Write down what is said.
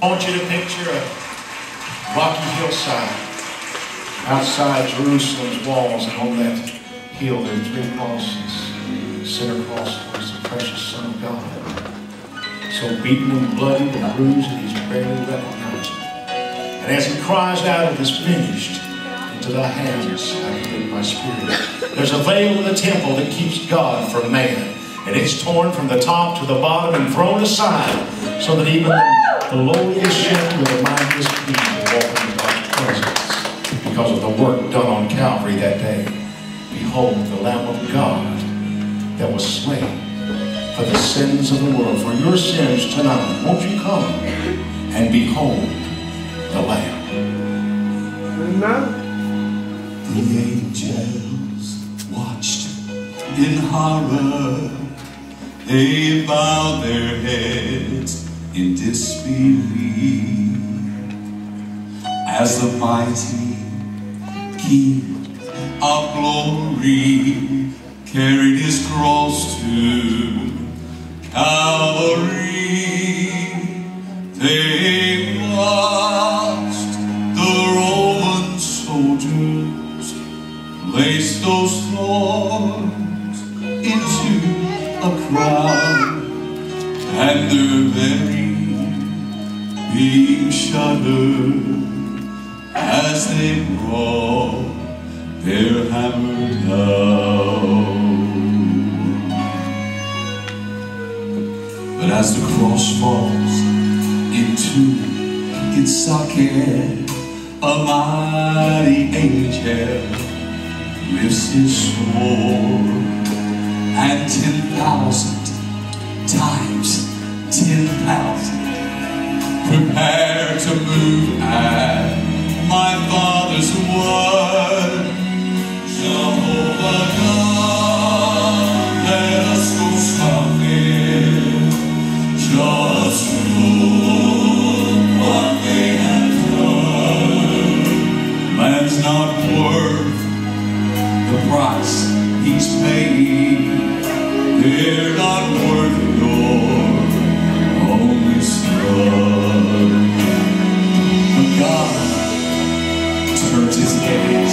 I want you to picture a rocky hillside outside Jerusalem's walls and on that hill there are three crosses. Center cross was the precious Son of God. So beaten and bloody and bruised that he's barely recognizable. And as he cries out, it is finished, into thy hands I commit my spirit. There's a veil in the temple that keeps God from man. And it's torn from the top to the bottom and thrown aside so that even the lowliest shepherd of the mightiest king can walk into God's presence because of the work done on Calvary that day. Behold, the Lamb of God that was slain for the sins of the world, for your sins tonight. Won't you come and behold the Lamb? Amen. The angels watched in horror. They bowed their heads in disbelief as the mighty King of glory carried his cross to Calvary. They watched the Roman soldiers place those thorns into a crown, and their very being shuddered as they brought their hammer down. But as the cross falls into its socket, a mighty angel lifts his sword, and ten thousand times ten thousand prepare to move at my Father's word. Jehovah God, let us go stalking, just look what they have done. Man's not worth the price he's paid. They're not worth But God turns his gaze